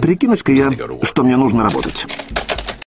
Прикинусь-ка я, что мне нужно работать.